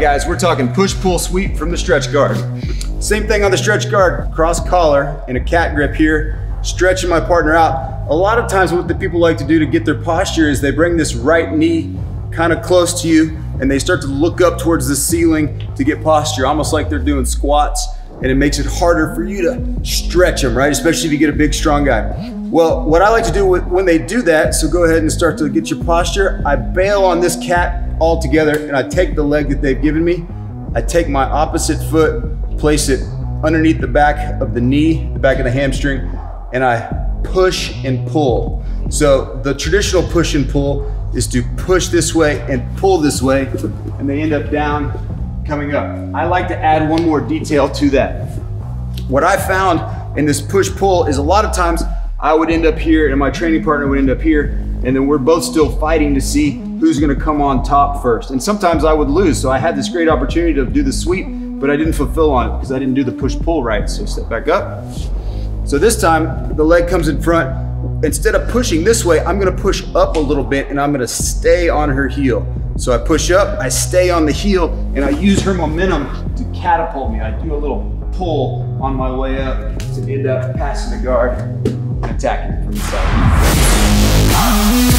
guys, we're talking push pull sweep from the stretch guard. Same thing on the stretch guard, cross collar and a cat grip here, stretching my partner out. A lot of times what the people like to do to get their posture is they bring this right knee kind of close to you and they start to look up towards the ceiling to get posture, almost like they're doing squats and it makes it harder for you to stretch them, right? Especially if you get a big, strong guy. Well, what I like to do when they do that, so go ahead and start to get your posture, I bail on this cat altogether and I take the leg that they've given me, I take my opposite foot, place it underneath the back of the knee, the back of the hamstring, and I push and pull. So the traditional push and pull is to push this way and pull this way, and they end up down, coming up. I like to add one more detail to that. What I found in this push pull is a lot of times I would end up here and my training partner would end up here, and then we're both still fighting to see who's gonna come on top first. And sometimes I would lose, so I had this great opportunity to do the sweep, but I didn't fulfill on it because I didn't do the push pull right. So step back up. So this time the leg comes in front. Instead of pushing this way, I'm gonna push up a little bit and I'm gonna stay on her heel. So I push up, I stay on the heel, and I use her momentum to catapult me. I do a little pull on my way up to end up passing the guard and attacking from the side.